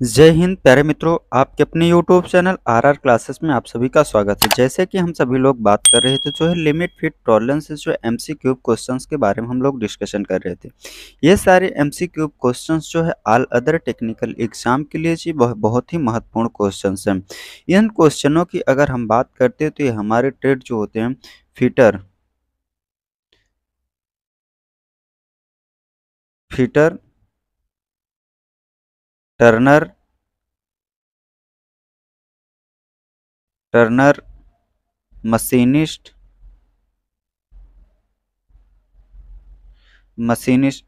जय हिंद, प्यारे मित्रों, आपके अपने YouTube channel R R classes में आप सभी का स्वागत है। जैसे कि हम सभी लोग बात कर रहे थे, जो है लिमिट फिट टॉलरेंस जो एम सी क्यूब क्वेश्चन के बारे में हम लोग डिस्कशन कर रहे थे। ये सारे एम सी क्यूब क्वेश्चन जो है ऑल अदर टेक्निकल एग्ज़ाम के लिए जी बहुत ही महत्वपूर्ण क्वेश्चन हैं। इन क्वेश्चनों की अगर हम बात करते हैं तो ये हमारे ट्रेड जो होते हैं fitter fitter turner turner machinist machinist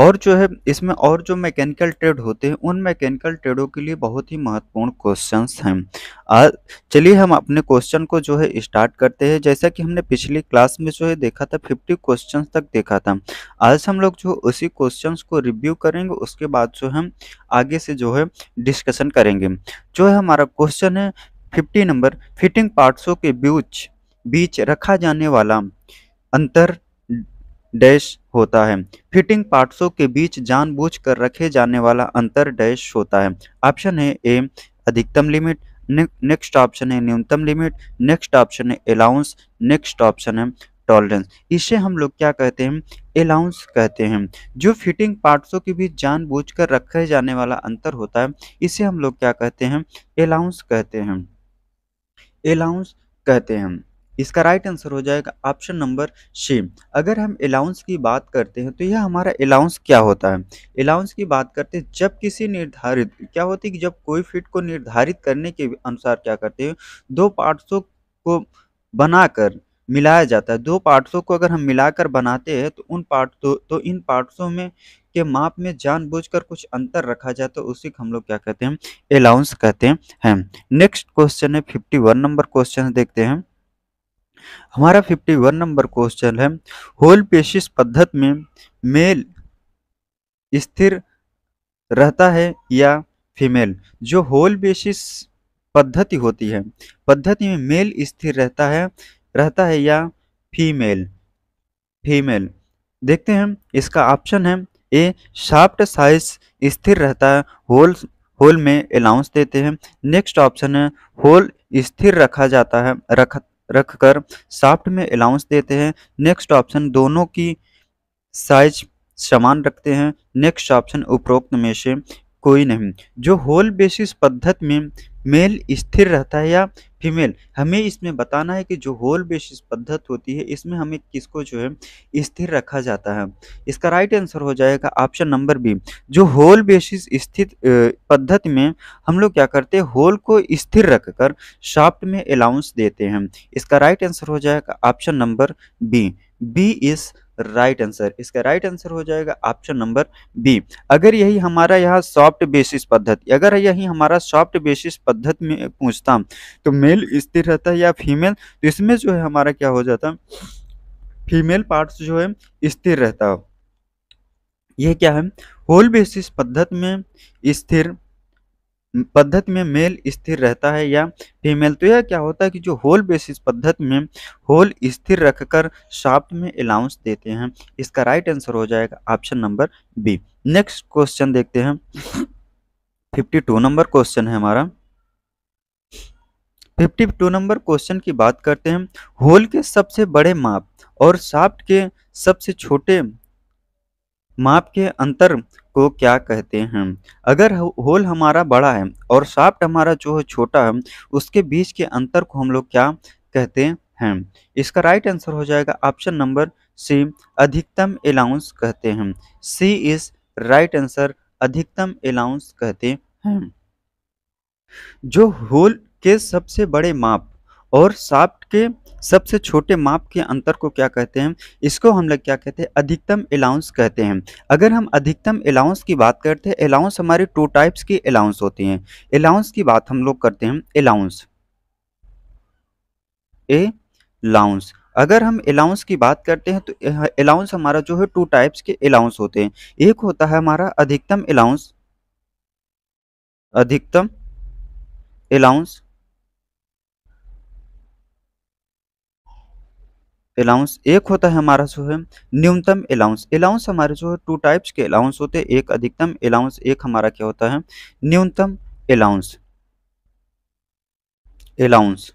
और जो है, इसमें और जो मैकेनिकल ट्रेड होते हैं, उन मैकेनिकल ट्रेडों के लिए बहुत ही महत्वपूर्ण क्वेश्चंस हैं। चलिए हम अपने क्वेश्चन को जो है स्टार्ट करते हैं। जैसा कि हमने पिछली क्लास में जो है, देखा था 50 क्वेश्चंस तक देखा था। आज हम लोग जो उसी क्वेश्चंस को रिव्यू करेंगे, उसके बाद जो हम आगे से जो है डिस्कशन करेंगे। जो है हमारा क्वेश्चन है फिफ्टी नंबर फिटिंग पार्ट्सों के बीच बीच रखा जाने वाला अंतर डैश होता है। फिटिंग पार्ट्सों के बीच जानबूझकर रखे जाने वाला अंतर डैश होता है। ऑप्शन है ए, अधिकतम लिमिट नेक्स्ट ऑप्शन है न्यूनतम लिमिट, नेक्स्ट ऑप्शन है अलाउंस, नेक्स्ट ऑप्शन है टॉलरेंस। इसे हम लोग क्या कहते हैं? अलाउंस कहते हैं। जो फिटिंग पार्ट्सों के बीच जानबूझकर रखे जाने वाला अंतर होता है, इसे हम लोग क्या कहते हैं? अलाउंस कहते हैं। अलाउंस कहते हैं। इसका राइट आंसर हो जाएगा ऑप्शन नंबर सी अगर हम अलाउंस की बात करते हैं तो यह हमारा अलाउंस क्या होता है? अलाउंस की बात करते हैं जब किसी निर्धारित क्या होती है कि जब कोई फिट को निर्धारित करने के अनुसार क्या करते हैं दो पार्ट्सों को बनाकर मिलाया जाता है। दो पार्ट्सों को अगर हम मिलाकर बनाते हैं तो उन पार्ट तो, तो इन पार्ट्सों में के माप में जानबूझकर कुछ अंतर रखा जाए तो उसी को हम लोग क्या कहते हैं अलाउंस कहते हैं। नेक्स्ट क्वेश्चन है फिफ्टी वन नंबर क्वेश्चन देखते हैं। हमारा 51 नंबर क्वेश्चन है। होल पेशिस पद्धति में मेल स्थिर रहता है या फीमेल जो होल बेसिस पद्धति होती है, पद्धति में मेल स्थिर रहता है रहता है या फीमेल फीमेल देखते हैं, इसका ऑप्शन है ए शाफ्ट साइज़ स्थिर रहता है, होल होल में अलाउंस देते हैं। नेक्स्ट ऑप्शन है, होल स्थिर रखा जाता है रख रखकर साफ्ट में अलाउंस देते हैं। नेक्स्ट ऑप्शन दोनों की साइज़ समान रखते हैं। नेक्स्ट ऑप्शन उपरोक्त में से कोई नहीं। जो होल बेसिस पद्धति में मेल स्थिर रहता है या फीमेल? हमें इसमें बताना है कि जो होल बेसिस पद्धत होती है, इसमें हमें किसको जो है स्थिर रखा जाता है? इसका राइट आंसर हो जाएगा ऑप्शन नंबर बी जो होल बेसिस स्थित पद्धति में हम लोग क्या करते हैं? होल को स्थिर रखकर शाफ्ट में अलाउंस देते हैं। इसका राइट आंसर हो जाएगा option number B B is right answer. इसका राइट आंसर हो जाएगा ऑप्शन नंबर बी। अगर यही हमारा यहाँ सॉफ्ट बेसिस पद्धति, अगर यही हमारा सॉफ्ट बेसिस पद्धति में पूछता तो मेल स्थिर रहता है या फीमेल तो इसमें जो है हमारा क्या हो जाता, फीमेल पार्ट्स जो है स्थिर रहता। यह क्या है? होल बेसिस पद्धति में स्थिर पद्धति में मेल स्थिर रहता है या फीमेल तो यह क्या होता है कि जो होल बेसिस पद्धति में होल स्थिर रखकर शाफ्ट में अलाउंस देते हैं। इसका राइट आंसर हो जाएगा option number B next question देखते हैं। 52 नंबर क्वेश्चन है हमारा। 52 नंबर क्वेश्चन की बात करते हैं। होल के सबसे बड़े माप और शाफ्ट के सबसे छोटे माप के अंतर को क्या कहते हैं? अगर होल हमारा बड़ा है और साफ्ट हमारा जो है छोटा है, उसके बीच के अंतर को हम लोग क्या कहते हैं? इसका राइट आंसर हो जाएगा ऑप्शन नंबर सी अधिकतम अलाउंस कहते हैं। सी इज़ राइट आंसर अधिकतम अलाउंस कहते हैं। जो होल के सबसे बड़े माप और शाफ्ट के सबसे छोटे माप के अंतर को क्या कहते हैं? इसको हम लोग क्या कहते हैं? अधिकतम अलाउंस कहते हैं। अगर हम अधिकतम अलाउंस की बात करते हैं अलाउंस हमारे टू टाइप्स की अलाउंस होती हैं। अलाउंस की बात हम लोग करते हैं अलाउंस ए लाउंस अगर हम अलाउंस की बात करते हैं तो अलाउंस हमारा जो है टू टाइप्स के अलाउंस होते हैं। एक होता है हमारा अधिकतम अलाउंस अधिकतम अलाउंस अलाउंस एक होता है हमारा जो है न्यूनतम अलाउंस अलाउंस हमारे जो है टू टाइप्स के अलाउंस होते हैं। एक अधिकतम अलाउंस एक हमारा क्या होता है? न्यूनतम अलाउंस अलाउंस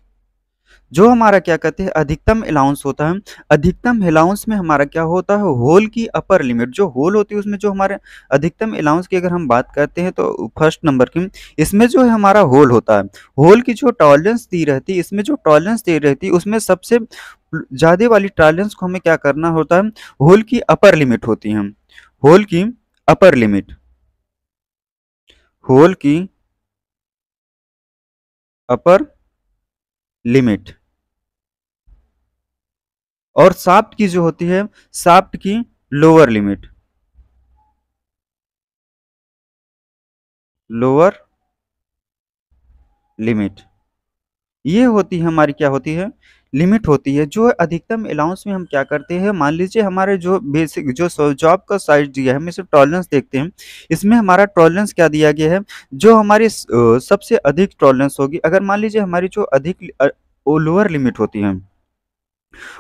जो हमारा क्या कहते हैं, अधिकतम अलाउंस होता है, अधिकतम अलाउंस में हमारा क्या होता है होल की अपर लिमिट जो होल होती है, उसमें जो हमारे अधिकतम अलाउंस की अगर हम बात करते हैं तो फ़र्स्ट नंबर की, इसमें जो है हमारा होल होता है। होल की जो टॉलरेंस दी रहती है, इसमें जो टॉलरेंस दी रहती है, उसमें सबसे ज़्यादा वाली टॉलरेंस को हमें क्या करना होता है होल की अपर लिमिट होती है। होल की अपर लिमिट होल की अपर लिमिट। और साफ्ट की जो होती है साफ्ट की लोअर लिमिट। Lower limit. ये होती है, हमारी क्या होती है? लिमिट होती है, जो अधिकतम अलाउंस में हम क्या करते हैं, मान लीजिए हमारे जो बेसिक जो जॉब का साइज़ दिया है, हम इसे टॉलरेंस देखते हैं, इसमें हमारा टॉलरेंस क्या दिया गया है, जो हमारी सबसे अधिक टॉलरेंस होगी, अगर मान लीजिए हमारी जो अधिक लोअर लिमिट होती है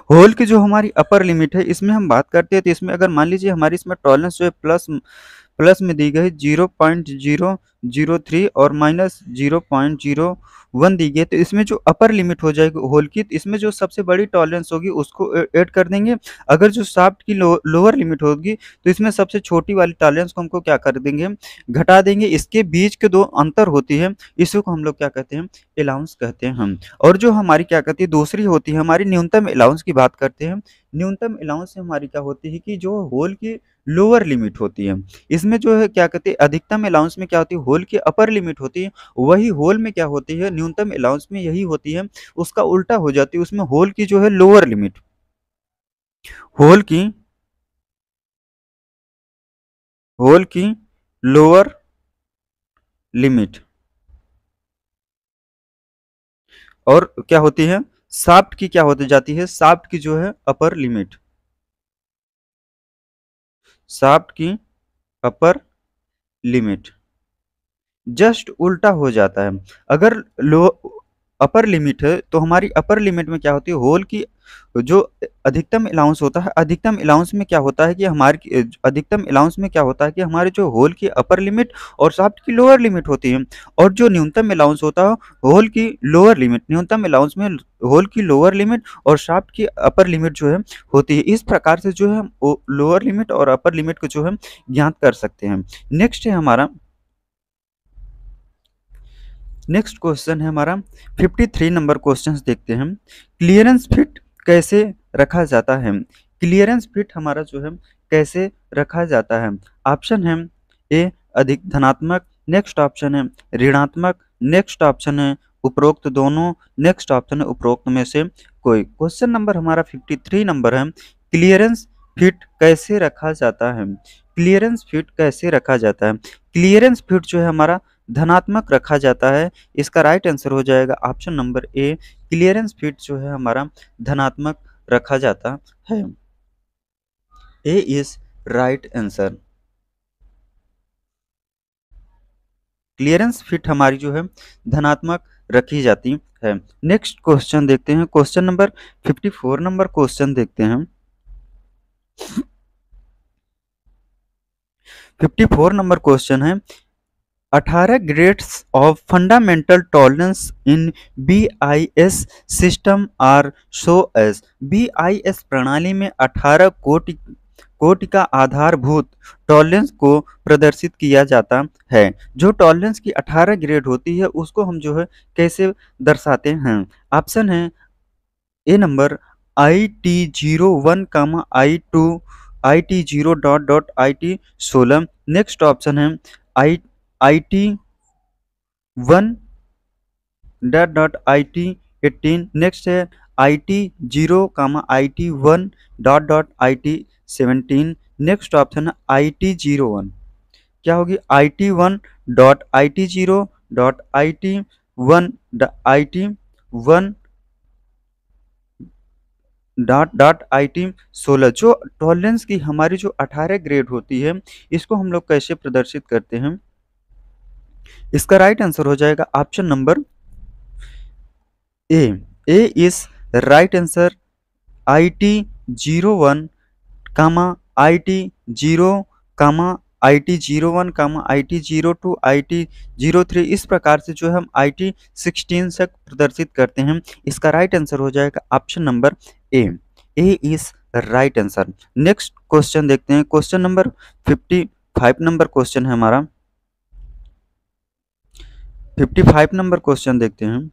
होल की जो हमारी अपर लिमिट है, इसमें हम बात करते हैं तो इसमें अगर मान लीजिए हमारी इसमें टॉलरेंस जो है प्लस प्लस में दी गई zero point zero zero three और minus zero point zero one दी गई। तो इसमें जो अपर लिमिट हो जाएगी होल की तो इसमें जो सबसे बड़ी टॉलरेंस होगी उसको ऐड कर देंगे। अगर जो साफ्ट की लो, लोअर लिमिट होगी तो इसमें सबसे छोटी वाली टॉलरेंस को हमको क्या कर देंगे? घटा देंगे। इसके बीच के दो अंतर होती है इसी को हम लोग क्या कहते हैं? अलाउंस कहते हैं हम। और जो हमारी क्या कहती है? दूसरी होती है हमारी न्यूनतम अलाउंस की बात करते हैं। न्यूनतम अलाउंस हमारी क्या होती है कि जो होल की लोअर लिमिट होती है। इसमें जो है, क्या कहते हैं, अधिकतम अलाउंस में क्या होती है होल की अपर लिमिट होती है। वही होल में क्या होती है, न्यूनतम अलाउंस में यही होती है, उसका उल्टा हो जाती है, उसमें होल की जो है लोअर लिमिट होल की होल की लोअर लिमिट और क्या होती है साफ्ट की क्या होती जाती है साफ्ट की जो है अपर लिमिट साफ्ट की अपर लिमिट। जस्ट उल्टा हो जाता है। अगर लो, अपर लिमिट है तो हमारी अपर लिमिट में क्या होती है? होल की जो अधिकतम अलाउंस होता है, अधिकतम अलाउंस में क्या होता है कि हमारे अधिकतम अलाउंस में क्या होता है कि हमारे जो होल की अपर लिमिट और साफ्ट की लोअर लिमिट होती है, और जो न्यूनतम अलाउंस होता है होल की लोअर लिमिट न्यूनतम अलाउंस में होल की लोअर लिमिट और साफ्ट की अपर लिमिट जो है, होती है। इस प्रकार से जो है हम लोअर लिमिट और अपर लिमिट को जो है, ज्ञात कर सकते हैं। नेक्स्ट है हमारा नेक्स्ट क्वेश्चन है हमारा 53 नंबर क्वेश्चंस देखते हैं। क्लियरेंस फिट कैसे रखा जाता है? क्लियरेंस फिट हमारा जो है, कैसे रखा जाता है? ऑप्शन है, ए, अधिक धनात्मक, नेक्स्ट ऑप्शन है, ऋणात्मक, नेक्स्ट ऑप्शन है, उपरोक्त दोनों, नेक्स्ट ऑप्शन है, उपरोक्त में से कोई। क्वेश्चन नंबर हमारा 53 नंबर है, क्लियरेंस फिट कैसे रखा जाता है? क्लियरेंस फिट कैसे रखा जाता है? क्लियरेंस फिट जो है हमारा धनात्मक रखा जाता है। इसका राइट आंसर हो जाएगा option number A clearance fit जो है हमारा धनात्मक रखा जाता है। A is right answer clearance fit हमारी जो है धनात्मक रखी जाती है। नेक्स्ट क्वेश्चन देखते हैं। क्वेश्चन नंबर 54 नंबर क्वेश्चन देखते हैं। 54 नंबर क्वेश्चन है। 18 grades of fundamental tolerance in BIS system are show S BIS प्रणाली में 18 कोटि कोटि का आधारभूत टॉलरेंस को प्रदर्शित किया जाता है। जो टॉलरेंस की 18 ग्रेड होती है, उसको हम जो है कैसे दर्शाते हैं? ऑप्शन है A number I T zero one comma I two I T zero dot dot I T सोलह। नेक्स्ट ऑप्शन है I I T one dot dot I T eighteen next है I T zero comma I T one dot dot I T seventeen next option है I T zero one क्या होगी I T one dot I T zero dot I T one I T one dot dot I T सोलह जो tolerance की हमारी जो अठारह grade होती है इसको हम लोग कैसे प्रदर्शित करते हैं इसका राइट आंसर हो जाएगा option number A A is right answer I T zero one comma I T zero comma I T zero one comma I T zero two I T zero three इस प्रकार से जो है हम I T sixteen तक प्रदर्शित करते हैं। इसका राइट आंसर हो जाएगा option number A A is right answer next question देखते हैं। Question number fifty five number question है हमारा। फिफ्टी फाइव नंबर क्वेश्चन देखते हैं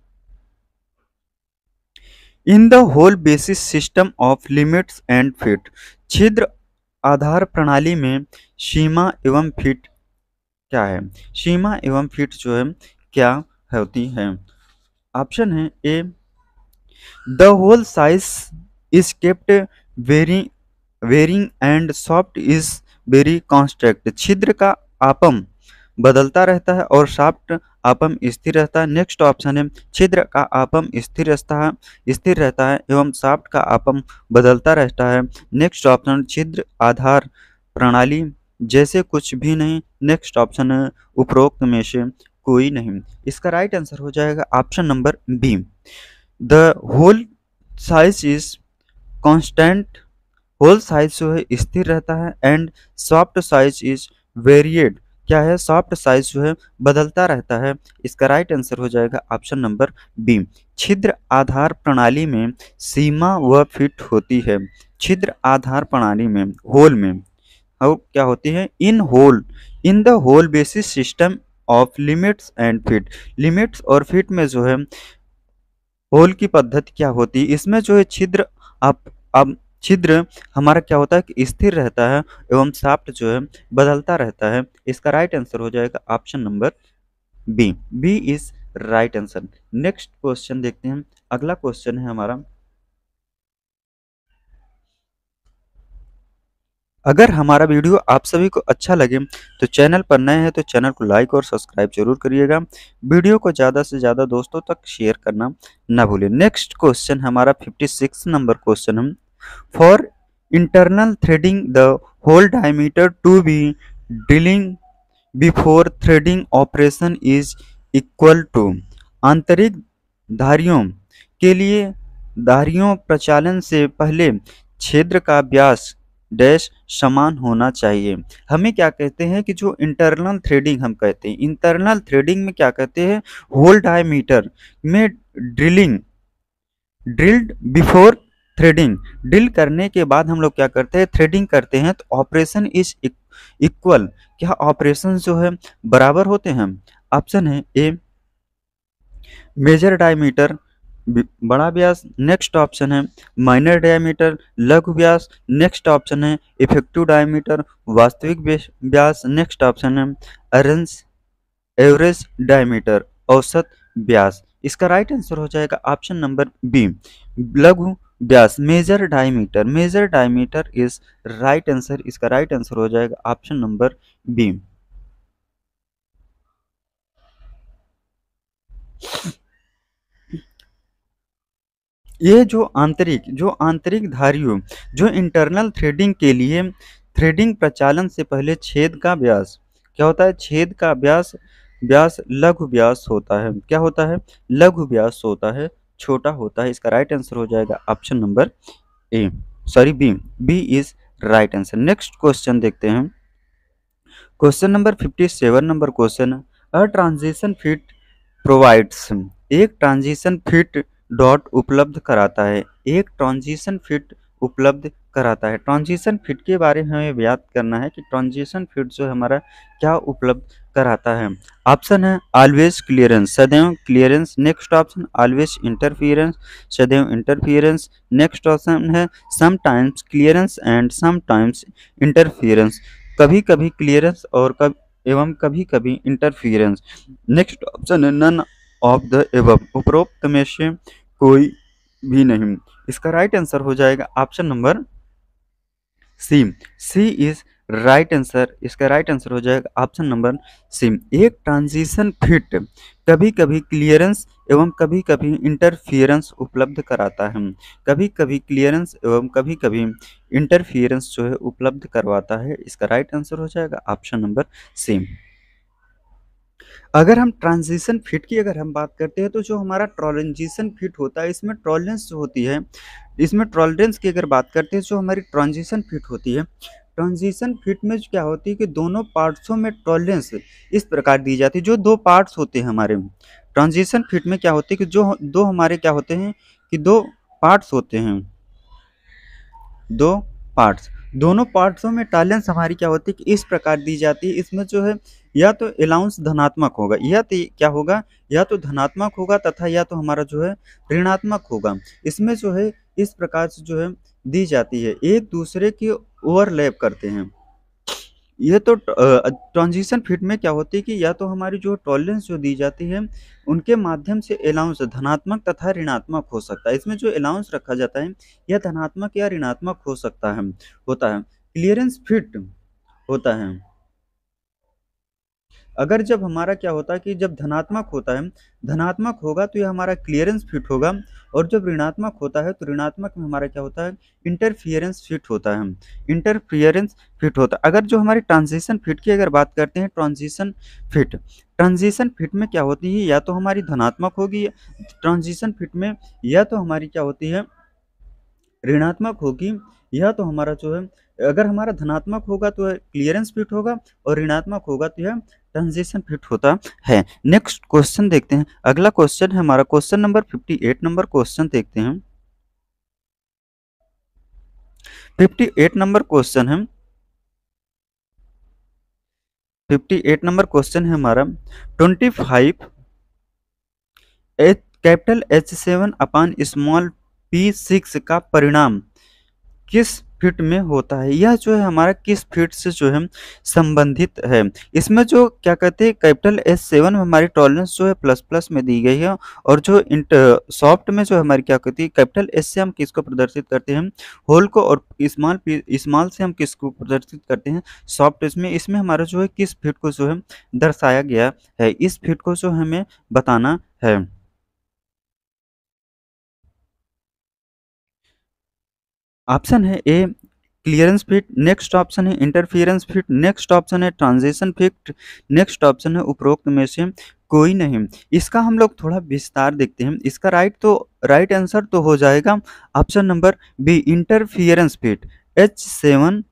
in the hole basis system of limits and fit छिद्र आधार प्रणाली में सीमा एवं फिट क्या है? सीमा एवं फिट जो है, क्या होती है? ऑप्शन है A the hole size is kept very varying and shaft is very constant छिद्र का आपम बदलता रहता है और सॉफ्ट आपम स्थिर रहता है। नेक्स्ट ऑप्शन है, छिद्र का आपम स्थिर रहता है, स्थिर रहता है एवं साफ्ट का आपम बदलता रहता है। नेक्स्ट ऑप्शन छिद्र आधार प्रणाली, जैसे कुछ भी नहीं। नेक्स्ट ऑप्शन है, उपरोक्त में से कोई नहीं। इसका राइट आंसर हो जाएगा option number B the hole size is constant hole size जो है, स्थिर रहता है and shaft size is varied क्या है? सॉफ्ट साइज़ जो है, बदलता रहता है। इसका राइट आंसर हो जाएगा ऑप्शन नंबर बी छिद्र आधार प्रणाली में सीमा व फिट होती है। छिद्र आधार प्रणाली में होल में। और क्या होती है? In hole in the hole basis system of limits and fit limits और फिट में जो है होल की पद्धति क्या होती? है इसमें जो है छिद्र आप अब छिद्र हमारा क्या होता है कि स्थिर रहता है एवं साफ्ट जो है बदलता रहता है। इसका राइट आंसर हो जाएगा option number B B is right answer next question देखते हैं। अगला क्वेश्चन है हमारा। अगर हमारा वीडियो आप सभी को अच्छा लगे तो चैनल पर नए हैं तो चैनल को लाइक और सब्सक्राइब ज़रूर करिएगा। वीडियो को ज़्यादा से ज़्यादा दोस्तों तक शेयर करना ना भूलें। नेक्स्ट क्वेश्चन हमारा 56 नंबर क्वेश्चन है। For internal threading, the hole diameter to be drilling before threading operation is equal to आंतरिक धारियों के लिए धारियों प्रचालन से पहले क्षेत्र का व्यास डैश समान होना चाहिए। हमें क्या कहते हैं कि जो इंटरनल थ्रेडिंग हम कहते हैं इंटरनल थ्रेडिंग में क्या कहते हैं? होल डायमीटर में drilling drilled before threading drill करने के बाद हम लोग क्या करते हैं? थ्रेडिंग करते हैं तो ऑपरेशन इज़ इक्वल क्या ऑपरेशन जो है, बराबर होते हैं? ऑप्शन है ए मेजर डायमीटर बड़ा व्यास नेक्स्ट ऑप्शन है माइनर डायमीटर लघु व्यास नेक्स्ट ऑप्शन है इफ़ेक्टिव डायमीटर वास्तविक व्यास नेक्स्ट ऑप्शन है अरेंज एवरेज डायमीटर औसत व्यास। इसका राइट आंसर हो जाएगा ऑप्शन नंबर बी लघु व्यास major diameter major diameter is right answer इसका राइट आंसर हो जाएगा ऑप्शन नंबर बी ये जो आंतरिक जो आंतरिक धारियों, जो इंटरनल थ्रेडिंग के लिए थ्रेडिंग प्रचालन से पहले छेद का व्यास क्या होता है? छेद का व्यास व्यास लघु व्यास होता है। क्या होता है? लघु व्यास होता है। छोटा होता है, इसका राइट आंसर हो जाएगा option number A sorry B B is right answer next question देखते हैं question number fifty seven number question a transition fit provides एक ट्रांजिशन फिट डॉट उपलब्ध कराता है। एक ट्रांजिशन फिट उपलब्ध कराता है। ट्रांजिशन फिट के बारे में हमें याद करना है कि ट्रांजिशन फिट जो हमारा क्या उपलब्ध कराता है। ऑप्शन है ऑलवेज क्लियरेंस सदैव clearance next option always interference सदैव इंटरफियरेंस नेक्स्ट ऑप्शन है sometimes clearance and sometimes interference कभी कभी क्लियरेंस और कब, एवं कभी कभी इंटरफियरेंस नेक्स्ट ऑप्शन है नन ऑफ़ द एवं उपरोक्त में से कोई भी नहीं। इसका राइट आंसर हो जाएगा option number C C is right answer इसका राइट आंसर हो जाएगा ऑप्शन नंबर सी एक ट्रांजिशन फिट कभी कभी क्लियरेंस एवं कभी कभी इंटरफियरेंस उपलब्ध कराता है। कभी कभी क्लियरेंस एवं कभी कभी इंटरफियरेंस जो है उपलब्ध करवाता है। इसका राइट आंसर हो जाएगा ऑप्शन नंबर सी अगर हम ट्रांजिशन फिट की अगर हम बात करते हैं तो जो हमारा ट्रांजिशन फिट होता है, इसमें टॉलरेंस होती है, इसमें टॉलरेंस की अगर बात करते हैं, जो हमारी ट्रांजिशन फिट होती है ट्रांजिशन फिट में क्या होती है कि दोनों पार्ट्सों में टॉलरेंस इस प्रकार दी जाती है, जो दो पार्ट्स होते हैं हमारे में। ट्रांजिशन फिट में क्या होती है कि जो दो हमारे क्या होते हैं कि दो पार्ट्स होते हैं। दो पार्ट्स। दोनों पार्ट्सों में टैलेंस हमारी क्या होती है कि इस प्रकार दी जाती है। इसमें जो है, या तो अलाउंस धनात्मक होगा, या तो क्या होगा, या तो धनात्मक होगा तथा या तो हमारा जो है, ऋणात्मक होगा। इसमें जो है, इस प्रकार से जो है, दी जाती है। एक दूसरे की ओवरलैप करते हैं। ये तो ट्रांजिशन फिट में क्या होती है कि या तो हमारी जो टॉलरेंस जो दी जाती है, उनके माध्यम से अलाउंस धनात्मक तथा ऋणात्मक हो सकता है। इसमें जो अलाउंस रखा जाता है, यह धनात्मक या ऋणात्मक हो सकता है, होता है। क्लियरेंस फिट होता है। अगर जब हमारा क्या होता है कि जब धनात्मक होता है, धनात्मक होगा तो ये हमारा क्लियरेंस फिट होगा और जब ऋणात्मक होता है तो ऋणात्मक में हमारा क्या होता है? इंटरफियरेंस फिट होता है। इंटरफियरेंस फिट होता है। अगर जो हमारी ट्रांजिशन फिट की अगर बात करते हैं ट्रांजिशन फिट ट्रांजिशन फिट में क्या होती है? या तो हमारी धनात्मक होगी ट्रांजिशन फिट में या तो हमारी क्या होती है? ऋणात्मक होगी। या तो हमारा जो है, अगर हमारा धनात्मक होगा तो क्लियरेंस फिट होगा और ऋणात्मक होगा तो यह ट्रांजिशन फिट होता है। नेक्स्ट क्वेश्चन देखते हैं। अगला क्वेश्चन है हमारा। क्वेश्चन नंबर 58 नंबर क्वेश्चन देखते हैं। 58 नंबर क्वेश्चन है। 58 नंबर क्वेश्चन है हमारा। 25 capital H seven upon small P six का परिणाम। किस फिट में होता है? यह जो है हमारा किस फिट से जो है संबंधित है। इसमें जो क्या कहते हैं, कैपिटल एस सेवन में हमारी टॉलरेंस जो है प्लस प्लस में दी गई है और जो इंट सॉफ्ट में जो हमारी क्या कहती है कैपिटल एस से हम किसको प्रदर्शित करते हैं? होल को और स्मॉल स्मॉल से हम किसको प्रदर्शित करते हैं? सॉफ्ट इसमें इसमें हमारा जो है किस फिट को जो है दर्शाया गया है। इस फिट को जो हमें बताना है। ऑप्शन है A, clearance fit, next option है इंटरफियरेंस फिट, नेक्स्ट ऑप्शन है ट्रांजिशन फिट, नेक्स्ट ऑप्शन है उपरोक्त में से कोई नहीं। इसका हम लोग थोड़ा विस्तार देखते हैं। इसका राइट तो राइट आंसर तो हो जाएगा। Option number B interference fit H seven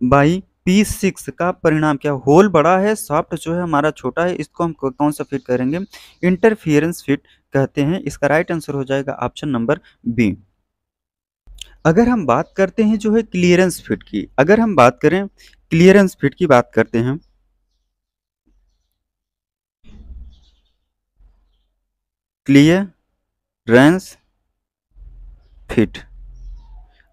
by P six का परिणाम क्या? होल बड़ा है सॉफ्ट जो है, हमारा छोटा है, इसको हम कौन सा फिट करेंगे? इंटरफियरेंस फिट कहते हैं। इसका राइट आंसर हो जाएगा ऑप्शन नंबर बी अगर हम बात करते हैं जो है क्लियरेंस फिट की, अगर हम बात करें क्लियरेंस फिट की बात करते हैं क्लियरेंस फिट।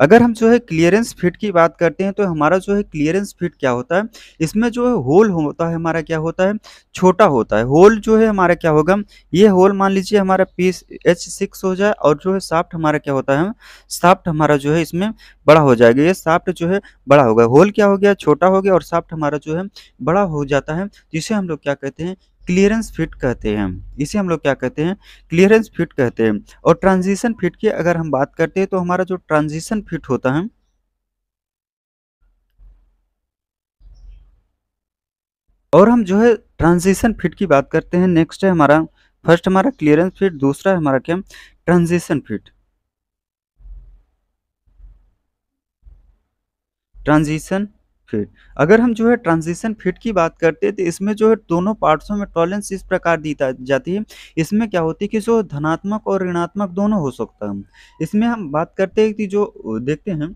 अगर हम जो है क्लियरेंस फिट की बात करते हैं तो हमारा जो है क्लियरेंस फिट क्या होता है? इसमें जो है होल होता है हमारा क्या होता है? छोटा होता है। होल जो है हमारा क्या होगा? ये होल मान लीजिए हमारा पीस एच सिक्स हो जाए और जो है साफ्ट हमारा क्या होता है? साफ्ट हमारा जो है इसमें बड़ा हो जाएगा। ये साफ्ट जो है बड़ा होगा। होल क्या हो गया? छोटा हो गया और साफ्ट हमारा जो है बड़ा हो जाता है, जिसे हम लोग क्या कहते हैं? क्लियरेंस फिट कहते हैं इसे हम लोग क्या कहते हैं? क्लियरेंस फिट कहते हैं। और ट्रांजिशन फिट की अगर हम बात करते हैं तो हमारा जो ट्रांजिशन फिट होता है, और हम जो है ट्रांजिशन फिट की बात करते हैं। नेक्स्ट है हमारा, फ़र्स्ट हमारा क्लियरेंस फिट, दूसरा है हमारा क्या? Transition fit. ट्रांजिशन फिट अगर हम जो है ट्रांजिशन फिट की बात करते हैं तो इसमें जो है दोनों पार्ट्सों में टॉलेंस इस प्रकार दी जाती है। इसमें क्या होती है कि जो धनात्मक और ऋणात्मक दोनों हो सकता है। इसमें हम बात करते हैं कि जो देखते हैं।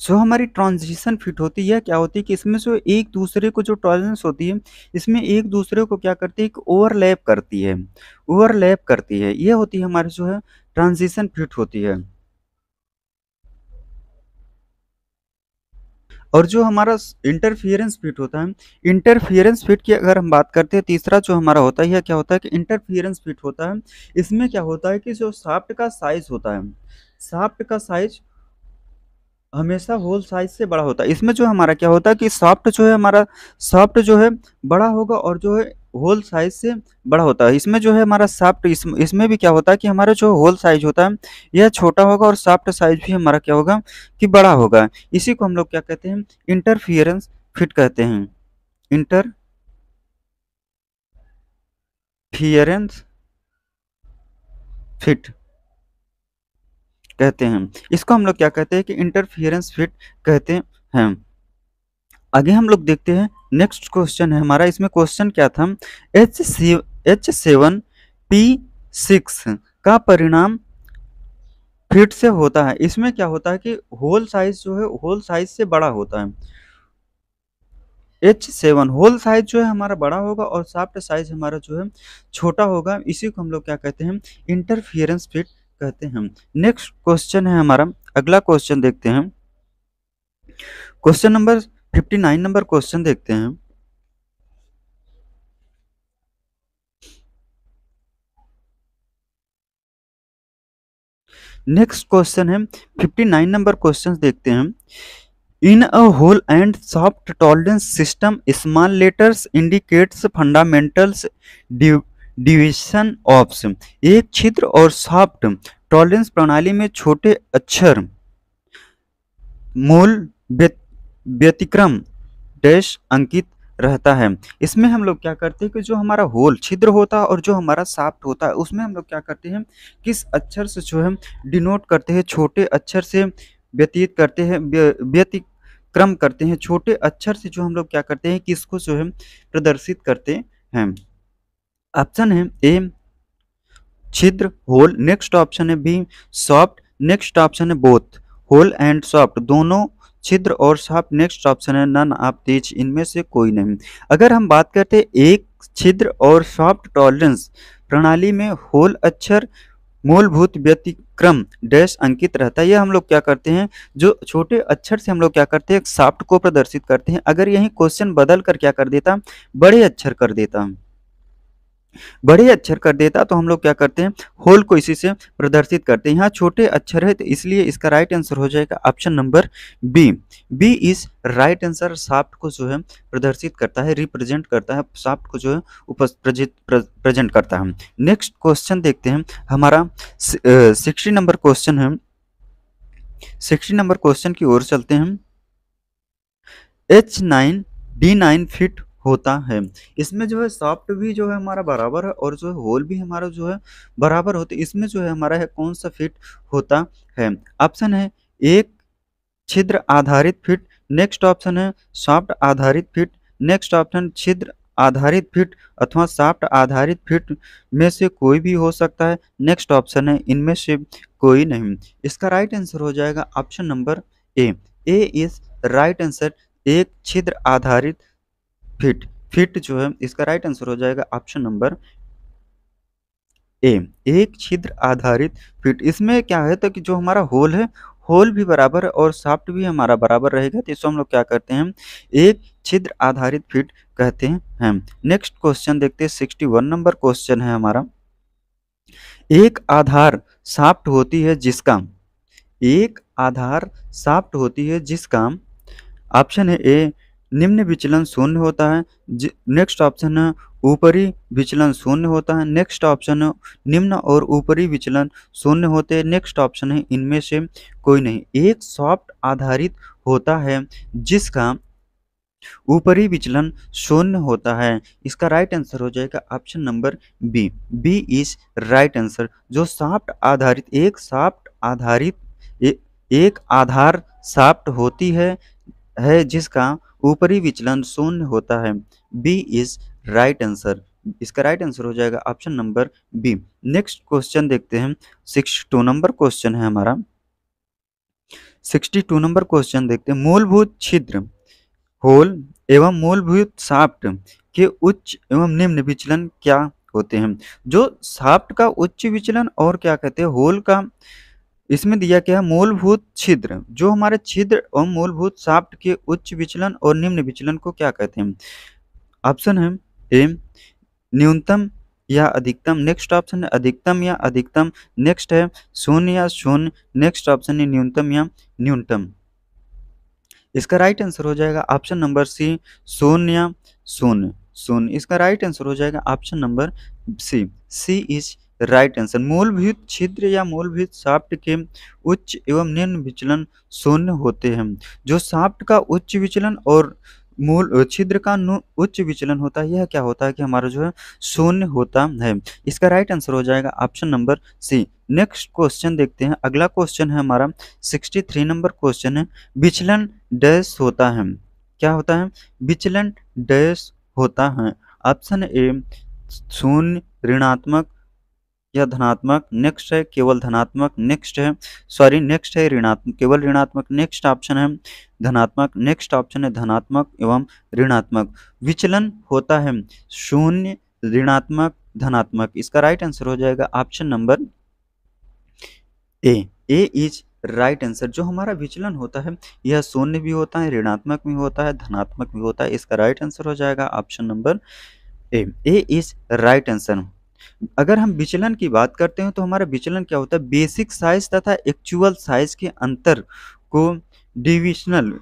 सो so, हमारी ट्रांजिशन फिट होती है क्या होती है कि इसमें जो एक दूसरे को जो टॉलरेंस होती है इसमें एक दूसरे को क्या करती है ओवरलैप करती है। ओवरलैप करती है। ये होती है हमारी जो है ट्रांजिशन फिट होती है। और जो हमारा इंटरफियरेंस फिट होता है इंटरफियरेंस फिट की अगर हम बात करते हैं, तीसरा जो हमारा होता है, यह क्या होता है कि इंटरफियरेंस फिट होता है। इसमें क्या होता है कि जो साफ्ट का साइज़ होता है साफ्ट का साइज़ हमेशा होल साइज़ से बड़ा होता है। इसमें जो हमारा क्या होता है कि सॉफ्ट जो है, हमारा सॉफ्ट जो है, बड़ा होगा और जो है होल साइज़ से बड़ा होता है। इसमें जो है हमारा सॉफ्ट इस, इसमें भी क्या होता है कि हमारा जो होल साइज़ होता है यह छोटा होगा और साफ्ट साइज़ भी हमारा क्या होगा कि बड़ा होगा। इसी को हम लोग क्या कहते हैं? इंटरफियरेंस फिट कहते हैं। इंटर फियरेंस फिट कहते हैं। इसको हम लोग क्या कहते हैं कि इंटरफियरेंस फिट कहते हैं। आगे हम लोग देखते हैं नेक्स्ट क्वेश्चन है हमारा, इसमें क्वेश्चन क्या था? H C H seven P six का परिणाम फिट से होता है। इसमें क्या होता है कि होल साइज़ जो है होल साइज़ से बड़ा होता है। एच सेवन होल साइज़ जो है हमारा बड़ा होगा और साफ्ट साइज़ हमारा जो है छोटा होगा। इसी को हम लोग क्या कहते हैं? इंटरफियरेंस फिट कहते हैं। नेक्स्ट क्वेश्चन है हमारा। अगला क्वेश्चन देखते हैं। क्वेश्चन नंबर 59 नंबर क्वेश्चन देखते हैं। नेक्स्ट क्वेश्चन है 59 नंबर क्वेश्चन देखते हैं। In a hole and shaft tolerance system, small letters, indicates, fundamentals division of एक छिद्र और सॉफ्ट टॉलरेंस प्रणाली में छोटे अक्षर, मूल व्यतिक्रम, डैश अंकित रहता है। इसमें हम लोग क्या करते हैं कि जो हमारा होल छिद्र होता है और जो हमारा साफ्ट होता है, उसमें हम लोग क्या करते हैं, किस अक्षर से जो है, डिनोट करते हैं, छोटे अक्षर से व्यतीत करते हैं व्यतिक्रम करते हैं, छोटे अक्षर से जो हम लोग क्या करते हैं, किसको जो है, प्रदर्शित करते हैं। ऑप्शन है ए, छिद्र, होल, नेक्स्ट ऑप्शन है बी, सॉफ्ट, नेक्स्ट ऑप्शन है बोथ। होल एंड सॉफ्ट, दोनों छिद्र और सॉफ्ट नेक्स्ट ऑप्शन है नन ऑफ़ दीज इनमें से कोई नहीं। अगर हम बात करते एक छिद्र और सॉफ्ट टॉलरेंस प्रणाली में होल अक्षर, मूलभूत व्यतिक्रम डैश अंकित रहता है, यह हम लोग क्या करते हैं? जो छोटे अक्षर से हम लोग क्या करते हैं? सॉफ्ट को प्रदर्शित करते हैं। अगर यही क्वेश्चन बदल कर क्या कर देता? बड़े अक्षर कर देता। बड़े अक्षर कर देता तो हम लोग क्या करते हैं? होल को इसी से प्रदर्शित करते हैं। यहाँ छोटे अक्षर है तो इसलिए इसका राइट आंसर हो जाएगा option number B B is right answer shaft को जो है प्रदर्शित करता है रिप्रेजेंट करता है साफ्ट को जो है उपस्थित प्रेजेंट करता है। नेक्स्ट क्वेश्चन देखते हैं। हमारा सिक्सटी नंबर क्वेश्चन है। सिक्सटी नंबर क्वेश्चन की ओर चलते हैं। H nine D nine fit होता है। इसमें जो है सॉफ्ट भी जो है हमारा बराबर है और जो है होल भी हमारा जो है बराबर होते इसमें जो है हमारा है कौन सा फिट होता है? ऑप्शन है एक, छिद्र आधारित फिट नेक्स्ट ऑप्शन है सॉफ्ट आधारित फिट नेक्स्ट ऑप्शन छिद्र आधारित फिट अथवा सॉफ्ट आधारित फिट में से कोई भी हो सकता है। नेक्स्ट ऑप्शन है इनमें से कोई नहीं। इसका राइट आंसर हो जाएगा option number A A is right answer एक छिद्र आधारित फिट फिट जो है, इसका राइट आंसर हो जाएगा ऑप्शन नंबर ए एक छिद्र आधारित फिट इसमें क्या है तो कि जो हमारा होल है होल भी बराबर है और साफ्ट भी हमारा बराबर रहेगा तो इसको हम लोग क्या करते हैं? एक छिद्र आधारित फिट कहते हैं। नेक्स्ट क्वेश्चन देखते हैं। सिक्सटी वन नंबर क्वेश्चन है हमारा। एक आधार साफ्ट होती है जिसका? एक आधार साफ्ट होती है जिसका? ऑप्शन है ए निम्न विचलन शून्य होता है नेक्स्ट ऑप्शन है ऊपरी विचलन शून्य होता है नेक्स्ट ऑप्शन है निम्न और ऊपरी विचलन शून्य होते हैं नेक्स्ट ऑप्शन है इनमें से कोई नहीं। एक सॉफ्ट आधारित होता है जिसका ऊपरी विचलन शून्य होता है। इसका राइट आंसर हो जाएगा option number B B is right answer जो सॉफ्ट आधारित एक सॉफ्ट आधारित ए, एक आधार सॉफ्ट होती है है जिसका ऊपरी विचलन शून्य होता है। बी इज़ राइट आंसर इसका राइट आंसर हो जाएगा option number B next question देखते हैं। सिक्स टू नंबर क्वेश्चन है हमारा। सिक्सटी टू नंबर क्वेश्चन देखते हैं। मूलभूत छिद्र, होल एवं मूलभूत साफ्ट के उच्च एवं निम्न विचलन क्या होते हैं? जो साफ्ट का उच्च विचलन और क्या कहते हैं? होल का इसमें दिया गया मूलभूत छिद्र, जो हमारे छिद्र और मूलभूत साफ्ट के उच्च विचलन और निम्न विचलन को क्या कहते हैं? ऑप्शन है ए न्यूनतम या अधिकतम नेक्स्ट ऑप्शन है अधिकतम या अधिकतम नेक्स्ट है शून्य या शून्य नेक्स्ट ऑप्शन है न्यूनतम या न्यूनतम। इसका राइट आंसर हो जाएगा ऑप्शन नंबर सी शून्य या शून्य। शून्य, इसका राइट आंसर हो जाएगा option number C C is right answer. मूलभूत छिद्र या मूलभूत साफ्ट के उच्च एवं निम्न विचलन शून्य होते हैं, जो साफ्ट का उच्च विचलन और मूल छिद्र का उच्च विचलन होता है। यह क्या होता है कि हमारा जो है शून्य होता है। इसका राइट आंसर हो जाएगा option number C. Next question देखते हैं। अगला क्वेश्चन है हमारा 63 नंबर क्वेश्चन है। विचलन डैश होता है। क्या होता है? विचलन डैश होता है। ऑप्शन ए, शून्य ऋणात्मक या धनात्मक नेक्स्ट है, केवल धनात्मक नेक्स्ट है। सॉरी नेक्स्ट है ऋणात्मक केवल ऋणात्मक नेक्स्ट ऑप्शन है। धनात्मक नेक्स्ट ऑप्शन है, धनात्मक एवं ऋणात्मक। विचलन होता है शून्य, ऋणात्मक, धनात्मक। इसका राइट आंसर हो जाएगा option number A A is right answer जो हमारा विचलन होता है, यह शून्य भी होता है, ऋणात्मक भी होता है, धनात्मक भी होता है। इसका राइट आंसर हो जाएगा option number A A is right answer अगर हम विचलन की बात करते हैं तो हमारा विचलन क्या होता है? बेसिक साइज़ तथा एक्चुअल साइज़ के अंतर को डिविजनल,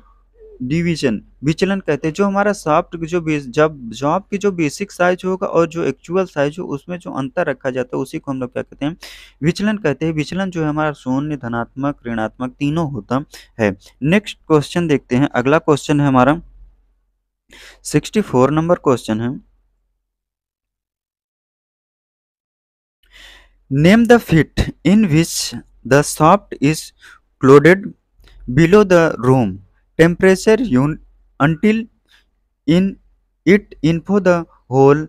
डिवीज़न, विचलन कहते हैं। जो हमारा सॉफ्ट जो जब, जॉब की जो बेसिक साइज़ होगा और जो एक्चुअल साइज़ हो, उसमें जो अंतर रखा जाता है, उसी को हम लोग क्या कहते हैं? विचलन कहते हैं। विचलन जो है हमारा शून्य, धनात्मक, ऋणात्मक तीनों होता है। नेक्स्ट क्वेश्चन देखते हैं। अगला क्वेश्चन है हमारा। सिक्सटी फोर नंबर क्वेश्चन है। Name the fit in which the shaft is clothed below the room temperature unit until in it info the hole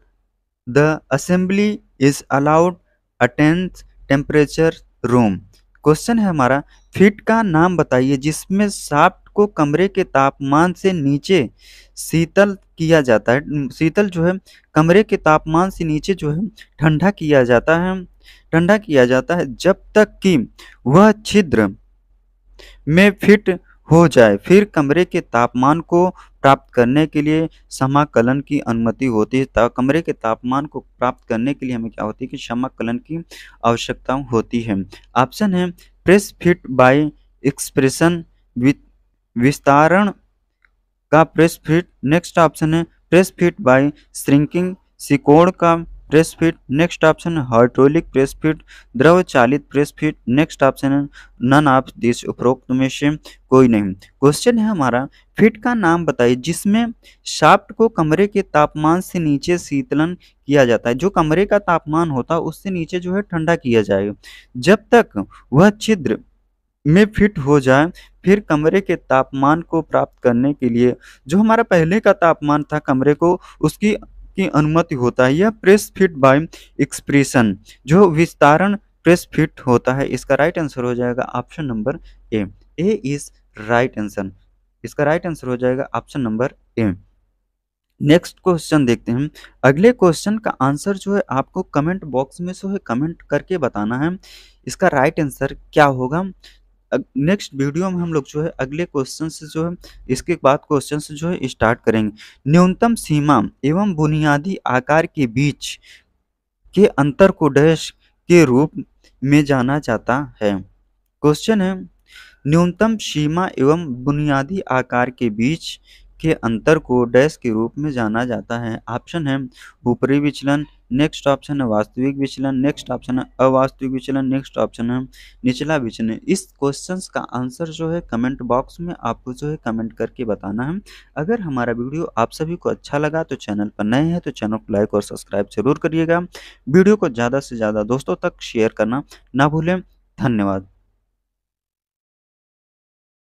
the assembly is allowed attains temperature room question है हमारा fit का नाम बताइए जिसमें soft को कमरे के तापमान से नीचे शीतल किया जाता है शीतल जो है कमरे के तापमान से नीचे जो है ठंडा किया जाता है ठंडा किया जाता है जब तक कि वह छिद्र में फिट हो जाए। फिर कमरे के तापमान को प्राप्त करने के लिए समाकलन की अनुमति होती है। कमरे के तापमान को प्राप्त करने के लिए हमें क्या होती है कि समाकलन की आवश्यकता होती है। ऑप्शन है, प्रेस फिट बाय एक्सप्रेशन विस्तारण का प्रेस फिट। नेक्स्ट ऑप्शन है, प्रेस फिट बाय श्रिंकिंग सिकोड़ का press fit next option hydraulic press fit द्रव चालित प्रेस फिट नेक्स्ट ऑप्शन है नन ऑफ़ दिस उपरोक्त में से कोई नहीं। क्वेश्चन है हमारा फिट का नाम बताइए, जिसमें शाफ्ट को कमरे के तापमान से नीचे शीतलन किया जाता है। जो कमरे का तापमान होता है, उससे नीचे जो है ठंडा किया जाएगा। जब तक वह छिद्र में फिट हो जाए, फिर कमरे के तापमान को प्राप्त करने के लिए, जो हमारा पहले का तापमान था कमरे को, उसकी की अनुमति होता है, यह प्रेस फिट बाय एक्सप्रेशन जो विस्तारण प्रेस फिट होता है, इसका राइट आंसर हो जाएगा option number A A is right answer इसका राइट आंसर हो जाएगा option number A next question देखते हैं अगले क्वेश्चन का आंसर जो है, आपको कमेंट बॉक्स में है कमेंट करके बताना है। इसका राइट आंसर क्या होगा? नेक्स्ट वीडियो में हम लोग जो है अगले क्वेश्चन से जो है, इसके बाद क्वेश्चन से जो है स्टार्ट करेंगे। न्यूनतम सीमा एवं बुनियादी आकार के बीच के अंतर को डैश के रूप में जाना जाता है। क्वेश्चन है, न्यूनतम सीमा एवं बुनियादी आकार के बीच के अंतर को डैश के रूप में जाना जाता है। ऑप्शन है ऊपरी विचलन नेक्स्ट ऑप्शन है वास्तविक विचलन नेक्स्ट ऑप्शन है अवास्तविक विचलन नेक्स्ट ऑप्शन है निचला विचलन। इस क्वेश्चंस का आंसर जो है कमेंट बॉक्स में आपको जो है कमेंट करके बताना है। अगर हमारा वीडियो आप सभी को अच्छा लगा तो चैनल पर नए हैं तो चैनल को लाइक और सब्सक्राइब ज़रूर करिएगा। वीडियो को ज़्यादा से ज़्यादा दोस्तों तक शेयर करना ना भूलें। धन्यवाद।